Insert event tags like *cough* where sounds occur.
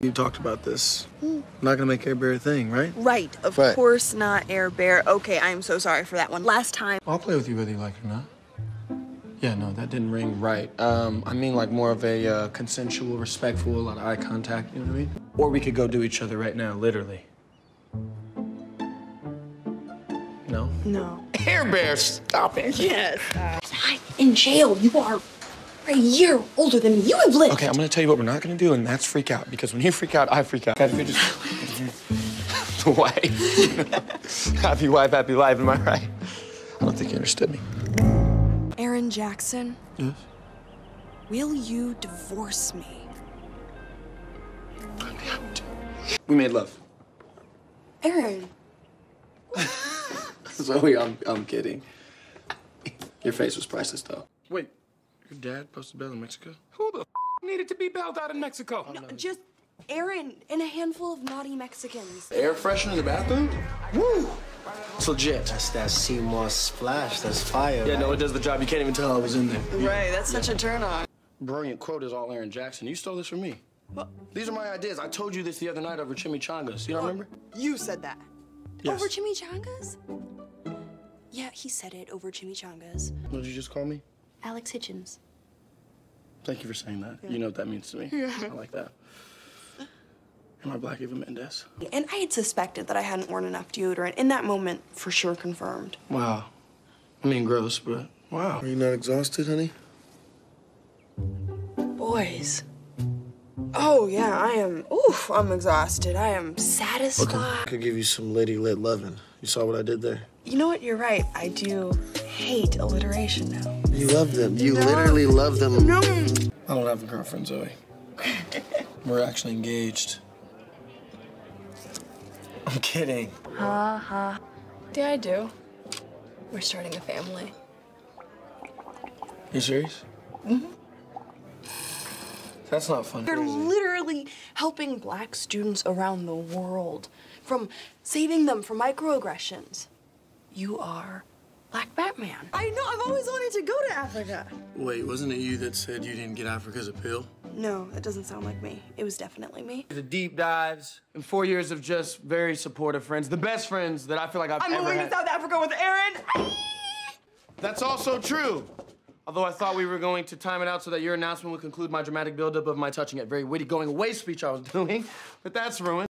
You talked about this. I'm not gonna make Air Bear a thing, right? Right, of Right. course not Air Bear. Okay, I'm so sorry for that one. Last time. I'll play with you whether you like it or not. Yeah, no, that didn't ring right. Um, I mean like more of a uh, consensual, respectful, a lot of eye contact, you know what I mean? Or we could go do each other right now, literally. No? No. Air Bear, stop it. Yes. I'm in jail. You are a year older than me. You have lived. Okay, I'm gonna tell you what we're not gonna do, and that's freak out. Because when you freak out, I freak out. Gotta be just the wife. happy wife, happy life. Am I right? I don't think you understood me. Aaron Jackson, Yes. will you divorce me? We made love. Aaron. *laughs* Zoey, I'm, I'm kidding. Your face was priceless, though. Wait, your dad posted bail in Mexico? Who the f- needed to be bailed out in Mexico? No, Just Aaron and a handful of naughty Mexicans. Air freshener in the bathroom? Woo! It's legit. That's that Seymour splash. That's fire. Yeah, no, it does the job. You can't even tell I was in there. Right, that's such a turn on. Brilliant quote is all Aaron Jackson. You stole this from me. What? These are my ideas. I told you this the other night over chimichangas. You don't remember? You said that. Yes. Over chimichangas? Yeah, he said it over chimichangas. What did you just call me? Alex Hitchens. Thank you for saying that. You know what that means to me. I like that. Am I Black Eva Mendes? And I had suspected that I hadn't worn enough deodorant. In that moment, for sure confirmed. Wow. I mean, gross, but wow. Are you not exhausted, honey? Boys. Oh, yeah, I am. Oof, I'm exhausted. I am satisfied. I could give you some lady lit loving. You saw what I did there? You know what? You're right. I do hate alliteration now. You love them. You literally love them. No. I don't have a girlfriend, Zoey. *laughs* We're actually engaged. I'm kidding. Ha ha. Yeah, I do. We're starting a family. You serious? Mm-hmm. That's not funny. They're literally helping black students around the world from saving them from microaggressions. You are Black Batman. I know, I've always wanted to go to Africa. Wait, wasn't it you that said you didn't get Africa's appeal? No, that doesn't sound like me. It was definitely me. The deep dives and four years of just very supportive friends, the best friends that I feel like I've ever had. I'm ever moving had. to South Africa with Aaron. That's also true. Although I thought we were going to time it out so that your announcement would conclude my dramatic buildup of my touching it very witty going away speech I was doing, but that's ruined.